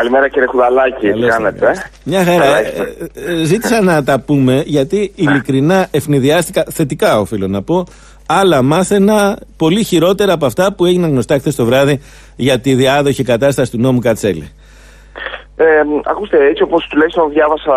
Καλημέρα κύριε Χουδαλάκη, τι κάνετε. ε; Μια χαρά. Καλά Ε, είστε. ε, ζήτησα να τα πούμε γιατί ειλικρινά ευνηδιάστηκα, θετικά οφείλω να πω, αλλά μάθαινα πολύ χειρότερα από αυτά που έγιναν γνωστά χθες το βράδυ για τη διάδοχη κατάσταση του νόμου Κατσέλη. Ε, ακούστε, έτσι όπως τουλάχιστον διάβασα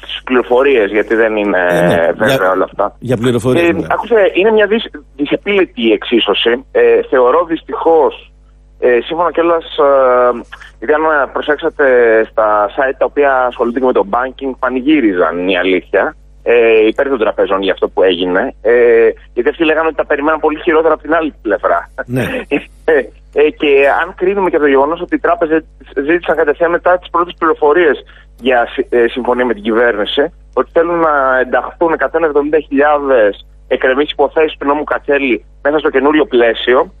τις πληροφορίες, γιατί δεν είναι Ε, ναι, βέβαια για- όλα αυτά. Για πληροφορία. Ε, ακούστε, είναι μια δυσ, δυσεπίλητη η εξίσωση. Ε, θεωρώ δυστυχώς, ε, σύμφωνα κιόλας, ε, γιατί αν προσέξατε στα site τα οποία ασχολούνται και με το banking, πανηγύριζαν η αλήθεια. Ε, υπέρ των τραπεζών για αυτό που έγινε. Ε, γιατί αυτοί λέγανε ότι τα περιμέναν πολύ χειρότερα από την άλλη πλευρά. Ναι. Ε, ε, και αν κρίνουμε και το γεγονός ότι οι τράπεζες ζήτησαν κατευθείαν μετά τις πρώτες πληροφορίες για συ- ε, συμφωνία με την κυβέρνηση, ότι θέλουν να ενταχθούν 170.000 εκκρεμείς υποθέσεις του νόμου Κατσέλη μέσα στο καινούριο πλαίσιο,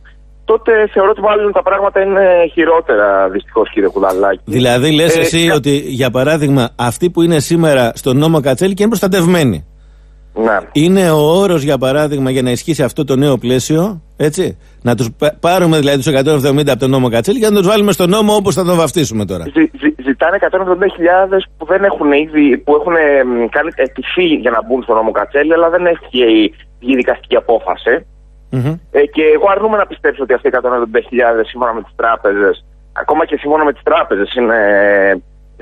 τότε θεωρώ ότι μάλλον τα πράγματα είναι χειρότερα, δυστυχώς, κύριε Κουδαλάκη. Δηλαδή λες Ε, εσύ κα- ότι για παράδειγμα αυτοί που είναι σήμερα στο νόμο Κατσέλη και είναι προστατευμένοι. Ναι. Είναι ο όρος, για παράδειγμα, για να ισχύσει αυτό το νέο πλαίσιο, έτσι; Να τους πάρουμε δηλαδή τους 170 από τον νόμο Κατσέλη και να τους βάλουμε στο νόμο όπως θα τον βαφτίσουμε τώρα. Ζη- ζη- ζητάνε 170.000 που δεν έχουν ήδη, που έχουν ε, μ, κάνει αιτηθεί για να μπουν στο νόμο Κατσέλη, αλλά δεν έχει βγει δικαστική απόφαση. Μμμ. Ε, και εγώ αρνούμαι να πιστέψω ότι αυτοί οι 170.000 σύμφωνα με τις τράπεζες, ακόμα και σύμφωνα με τις τράπεζες, είναι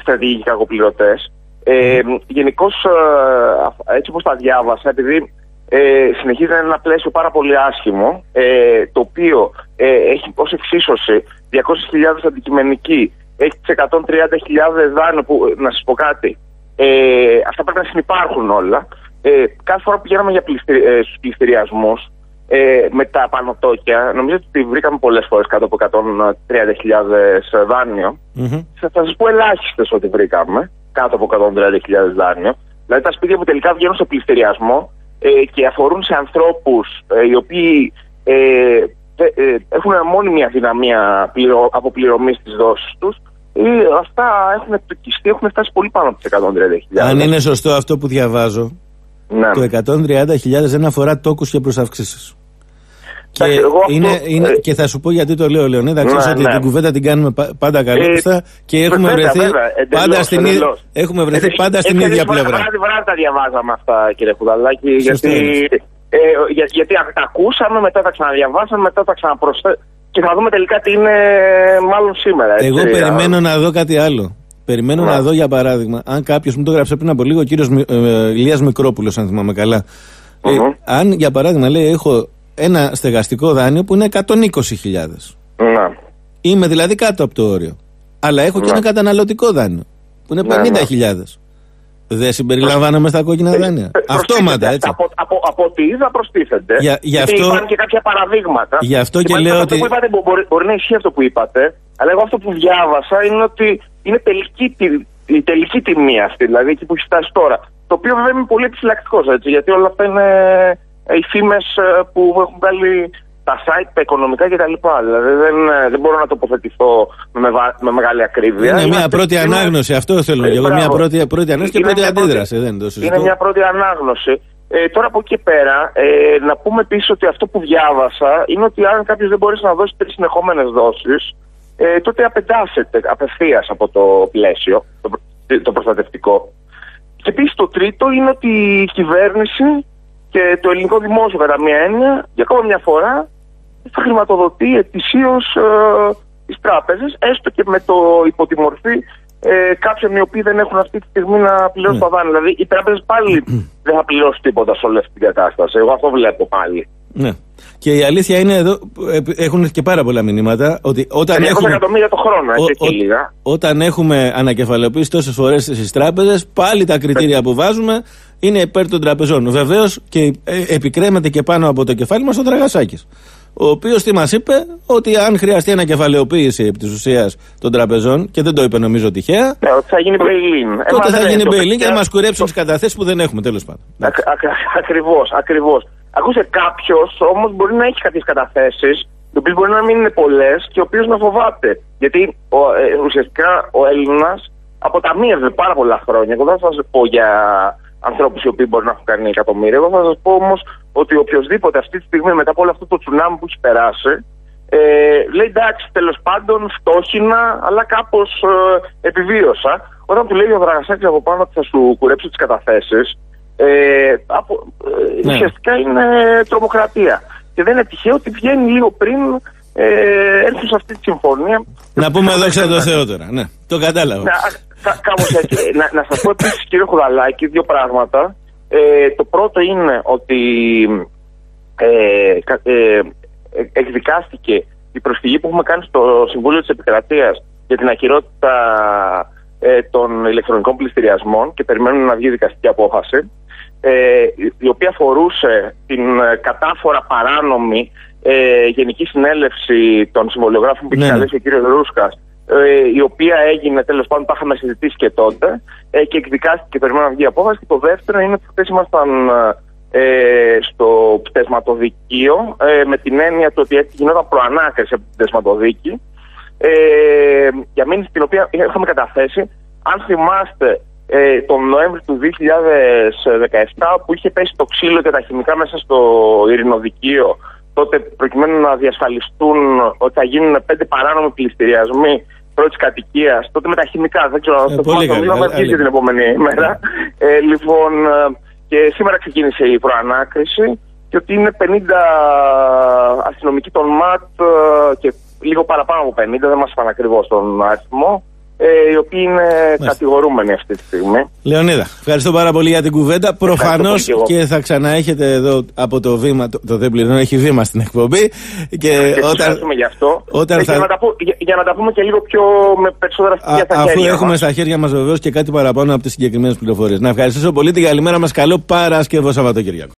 στρατηγικοί κακοπληρωτές. Ε, Γενικώς, έτσι όπως τα διάβασα, επειδή ε, συνεχίζει να είναι ένα πλαίσιο πάρα πολύ άσχημο, ε, το οποίο ε, έχει ως εξίσωση 200.000 αντικειμενική, έχει τις 130.000 δάνειο που, να σας πω κάτι, ε, αυτά πρέπει να συνεπάρχουν όλα. Ε, κάθε φορά που πηγαίναμε για πληστηρι, ε, στους πληστηριασμούς, ε, με τα πανωτόκια, νομίζω ότι βρήκαμε πολλές φορές κάτω από 130.000 δάνειο. Μμμ. Θα, θα σας πω ελάχιστες ότι βρήκαμε κάτω από 130.000 δάνειο. Δηλαδή τα σπίτια που τελικά βγαίνουν σε πληστηριασμό ε, και αφορούν σε ανθρώπους ε, οι οποίοι ε, τε- ε, έχουν μόνιμη αδυναμία πληρω, αποπληρωμής της δόσης τους ή αυτά έχουν εκτοκιστεί, έχουν φτάσει πολύ πάνω από τις 130.000. Αν είναι σωστό αυτό που διαβάζω, Ναι. το 130.000 δεν αφορά τόκους και προσαυξήσει. Και, Εντάξει, εγώ αυτό, είναι, είναι, ε, και θα σου πω γιατί το λέω, Λεωνίδα. Ξέρεις Ναι, ότι ναι. την κουβέντα την κάνουμε πα- πάντα καλόπιστα και έχουμε βέβαια, βρεθεί, βέβαια, εντελώς, πάντα, στην, ίδια- εντελώς. έχουμε βρεθεί Ε, πάντα στην έτσι, ίδια έτσι, πλευρά. Βράδυ βράδυ τα διαβάζαμε αυτά, κύριε Κουδαλάκη. Σωστό Γιατί, είναι. ε, για, γιατί τα ακούσαμε, μετά τα ξαναδιαβάσαμε, μετά τα ξαναπροσθέσαμε. Και θα δούμε τελικά τι είναι μάλλον σήμερα. Έτσι, Εγώ Α, περιμένω να δω κάτι άλλο. Περιμένω Ναι. να δω για παράδειγμα, αν κάποιος μου το έγραψε πριν από λίγο, ο κύριος ε, Ηλίας Μικρόπουλος, αν θυμάμαι καλά. Ε, Μμμ. αν για παράδειγμα λέει, έχω ένα στεγαστικό δάνειο που είναι 120.000. Ναι. Είμαι δηλαδή κάτω από το όριο. Αλλά έχω και Ναι. ένα καταναλωτικό δάνειο που είναι Ναι, ναι. 50.000. Δεν συμπεριλαμβάνομαι στα κόκκινα δάνεια. Ε, Αυτόματα προστίθενται. έτσι. Από, από, από ό,τι είδα προστίθενται. Για- γι' Γιατί αυτό- Υπάρχουν και κάποια παραδείγματα. Γι' αυτό και μάλιστα λέω αυτό ότι- Που είπατε, μπο- μπορεί, μπορεί να ισχύει αυτό που είπατε, αλλά εγώ αυτό που διάβασα είναι ότι είναι τελική, τη- η τελική τιμή αυτή, δηλαδή εκεί που έχει φτάσει τώρα. Το οποίο βέβαια είμαι πολύ επιφυλακτικός έτσι, γιατί όλα αυτά είναι ε, οι φήμες που έχουν βγάλει τα site, τα οικονομικά κτλ. Δηλαδή δεν, ε, δεν μπορώ να τοποθετηθώ με, μεβα- με μεγάλη ακρίβεια. Είναι μια Είμαστε- πρώτη είναι- ανάγνωση. Αυτό θέλω Ε, και εγώ. Μια μπράβο. πρώτη, πρώτη ανάγνωση και Είναι πρώτη μια πρώτη- αντίδραση. Δεν το συζητώ. είναι μια πρώτη ανάγνωση. Ε, τώρα από εκεί και πέρα, ε, να πούμε επίσης ότι αυτό που διάβασα είναι ότι αν κάποιος δεν μπορείς να δώσεις τρεις συνεχόμενες δόσεις, ε, τότε απεντάσσεται απευθείας από το πλαίσιο, το, προ- το προστατευτικό. Και επίσης το τρίτο είναι ότι η κυβέρνηση και το ελληνικό δημόσιο, κατά μία έννοια, για ακόμα μια φορά θα χρηματοδοτεί ετησίως ε, τις τράπεζες, έστω και με το υπό τη μορφή ε, κάποιων οι οποίοι δεν έχουν αυτή τη στιγμή να πληρώσουν Ναι. τα δάνεια. Δηλαδή οι τράπεζες πάλι δεν θα πληρώσουν τίποτα σε όλη αυτή την κατάσταση. Εγώ αυτό βλέπω πάλι. Ναι. Και η αλήθεια είναι εδώ, ε, έχουν έρθει και πάρα πολλά μηνύματα ότι όταν 900 έχουμε, εκατομμύρια το χρόνο, έτσι ο- και ο- λίγα. όταν έχουμε ανακεφαλαιοποιήσει τόσες φορές στις τράπεζες, πάλι τα κριτήρια που βάζουμε είναι υπέρ των τραπεζών. Βεβαίως και ε, επικρέμεται και πάνω από το κεφάλι μας ο Τραγασάκη. Ο οποίος τι μας είπε, ότι αν χρειαστεί ανακεφαλαιοποίηση επί της ουσίας των τραπεζών, και δεν το είπε νομίζω τυχαία, Ναι, ότι θα γίνει bail-in. Ε, τότε μα θα δεν γίνει είναι το bail-in και θα παιδιά. μας κουρέψουν τις καταθέσεις που δεν έχουμε τέλος πάντων. Εντάξει. Ακριβώς, ακριβώς. Ακούστε, κάποιος όμως μπορεί να έχει κάποιες καταθέσεις, οι οποίες μπορεί να μην είναι πολλές και ο οποίος να φοβάται. Γιατί ο, ε, ουσιαστικά ο Έλληνας αποταμίευε πάρα πολλά χρόνια. Εγώ δεν θα σας πω για ανθρώπους οι οποίοι μπορεί να έχουν κάνει εκατομμύρια. Εγώ θα σας πω όμως ότι οποιοδήποτε αυτή τη στιγμή μετά από όλο αυτό το τσουνάμι που έχει περάσει, Ε, λέει εντάξει, τέλος πάντων, φτώχυνα, αλλά κάπως ε, επιβίωσα. Όταν του λέει ο Δραγασάκης από πάνω ότι θα σου κουρέψει τις καταθέσεις, ε, από, ε, Ναι. ουσιαστικά είναι τρομοκρατία. Και δεν είναι τυχαίο ότι βγαίνει λίγο πριν ε, έρθουν σε αυτή τη συμφωνία. Να πούμε δόξα τω Θεώ τώρα. Ναι, το κατάλαβα. Να, κα- κάπως έτσι. να, να σας πω επίσης κύριε Χουδαλάκη δύο πράγματα. Ε, το πρώτο είναι ότι ε, κα- ε, ε, εκδικάστηκε η προσφυγή που έχουμε κάνει στο Συμβούλιο της Επικρατείας για την ακυρότητα ε, των ηλεκτρονικών πληστηριασμών και περιμένουμε να βγει δικαστική απόφαση ε, η- η οποία αφορούσε την ε, κατάφορα παράνομη ε, Γενική Συνέλευση των Συμβολιογράφων που Ναι, είχε ναι. καλέσει ο κύριος Ρούσκας ε, η οποία έγινε τέλος πάντων, τα είχαμε συζητήσει και τότε ε, και εκδικάστηκε και περιμένουμε να βγει η απόφαση. Και το δεύτερο είναι ότι χθες ήμασταν ε, στο πτεσματοδικείο ε, με την έννοια του ότι έτσι γινόταν προανάκριση από την πτεσματοδίκη ε, για μήνυση την οποία είχαμε καταθέσει. Αν θυμάστε, ε, τον Νοέμβρη του 2017 που είχε πέσει το ξύλο και τα χημικά μέσα στο ειρηνοδικείο τότε προκειμένου να διασφαλιστούν ότι θα γίνουν πέντε παράνομοι πληστηριασμοί πρώτης κατοικίας, τότε με τα χημικά. Δεν ξέρω αν Ε, το πολύ θυμάστε, καλή, θα άλλη. βγει την επόμενη μέρα. Ε, λοιπόν, ε, και σήμερα ξεκίνησε η προανάκριση και ότι είναι 50 αστυνομικοί των ΜΑΤ ε, και λίγο παραπάνω από 50, δεν μας είπαν ακριβώς τον αριθμό, ε, οι οποίοι είναι κατηγορούμενοι αυτή τη στιγμή. Λεωνίδα, ευχαριστώ πάρα πολύ για την κουβέντα. Προφανώ πολύ και εγώ. και θα ξαναέχετε εδώ από το βήμα. Το, το δεν πληρώνω, έχει βήμα στην εκπομπή. Και, Και όταν, ευχαριστούμε γι' αυτό. όταν Ε, θα- για, να τα πω- για, για να τα πούμε και λίγο πιο με περισσότερα α, στοιχεία στα αφού χέρια έχουμε μας. στα χέρια μας βεβαίως και κάτι παραπάνω από τις συγκεκριμένες πληροφορίες. Να ευχαριστήσω πολύ την καλημέρα μας. Καλό Παρασκευό Σαββατοκύριακο.